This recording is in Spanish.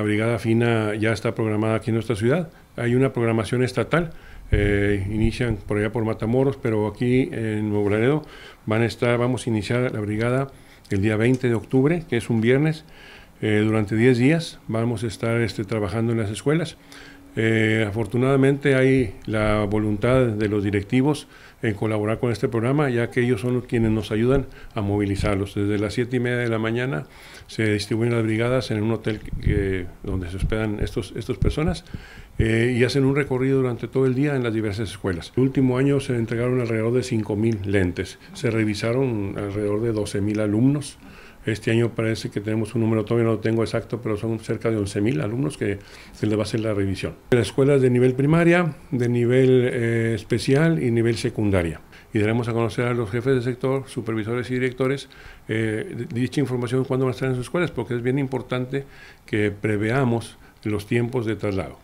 La Brigada Fina ya está programada aquí en nuestra ciudad. Hay una programación estatal. Eh, inician por allá por Matamoros, pero aquí en Nuevo Laredo van a estar, vamos a iniciar la brigada el día 20 de octubre, que es un viernes. Eh, durante 10 días vamos a estar este, trabajando en las escuelas. Eh, afortunadamente hay la voluntad de los directivos en colaborar con este programa, ya que ellos son quienes nos ayudan a movilizarlos. Desde las 7 y media de la mañana se distribuyen las brigadas en un hotel que, donde se hospedan estos, estas personas eh, y hacen un recorrido durante todo el día en las diversas escuelas. El último año se entregaron alrededor de 5.000 lentes, se revisaron alrededor de 12.000 alumnos. Este año parece que tenemos un número, todavía no lo tengo exacto, pero son cerca de 11.000 alumnos que se les va a hacer la revisión. Las escuelas de nivel primaria, de nivel eh, especial y nivel secundaria. Y daremos a conocer a los jefes de sector, supervisores y directores eh, dicha información cuando van a estar en sus escuelas, porque es bien importante que preveamos los tiempos de traslado.